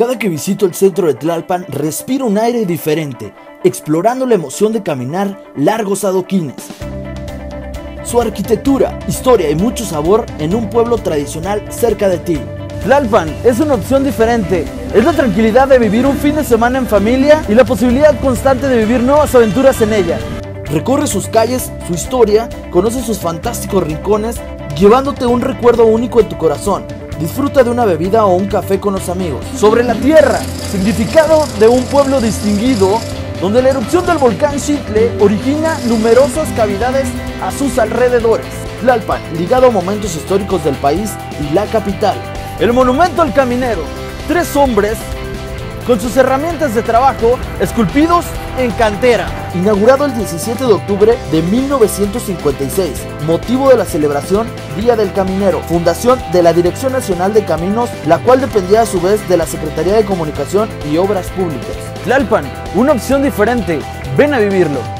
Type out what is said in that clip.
Cada que visito el centro de Tlalpan, respiro un aire diferente, explorando la emoción de caminar largos adoquines. Su arquitectura, historia y mucho sabor en un pueblo tradicional cerca de ti. Tlalpan es una opción diferente. Es la tranquilidad de vivir un fin de semana en familia y la posibilidad constante de vivir nuevas aventuras en ella. Recorre sus calles, su historia, conoce sus fantásticos rincones, llevándote un recuerdo único en tu corazón. Disfruta de una bebida o un café con los amigos. Sobre la tierra, significado de un pueblo distinguido donde la erupción del volcán Xitle origina numerosas cavidades a sus alrededores. Tlalpan, ligado a momentos históricos del país y la capital. El monumento al caminero, tres hombres con sus herramientas de trabajo esculpidos en cantera. Inaugurado el 17 de octubre de 1956, motivo de la celebración Día del Caminero, fundación de la Dirección Nacional de Caminos, la cual dependía a su vez de la Secretaría de Comunicación y Obras Públicas. Tlalpan, una opción diferente. Ven a vivirlo.